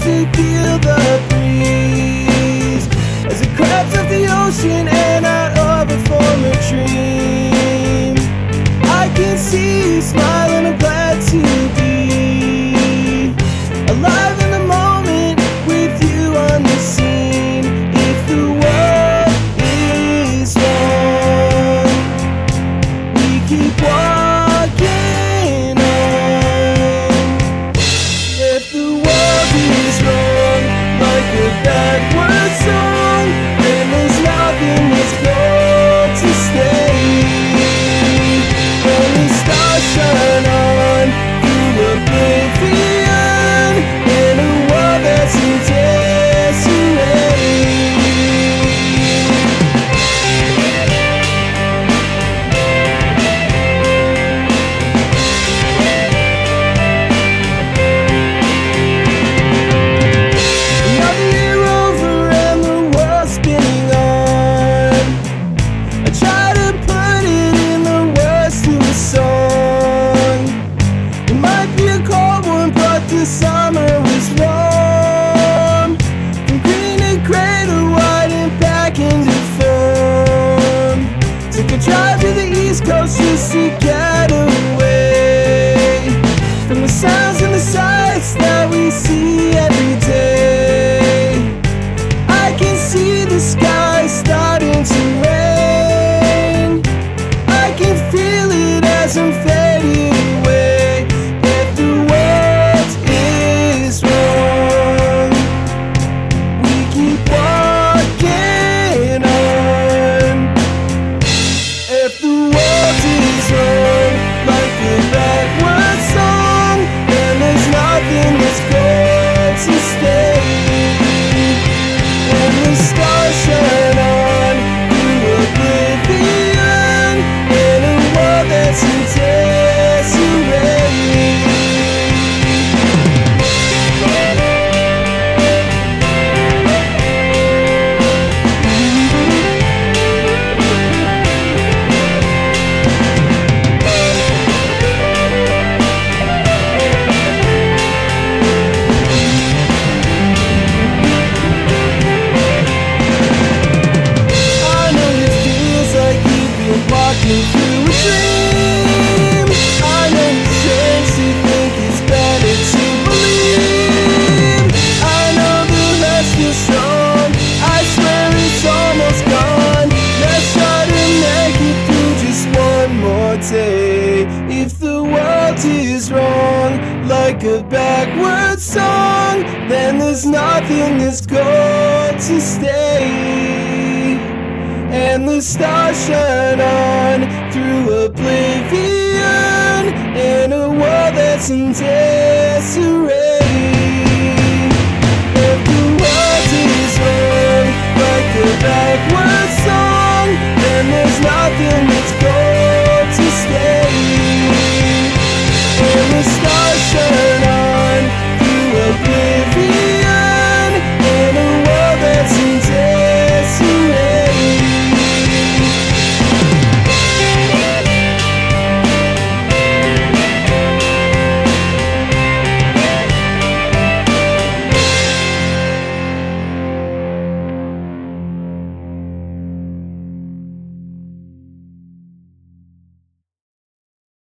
to feel the breeze. As it crabs up the ocean and out of a former dream. I can see you smiling. East Coast say If the world is wrong, like a backward song, then there's nothing that's going to stay. And the stars shine on through oblivion in a world that's in disarray.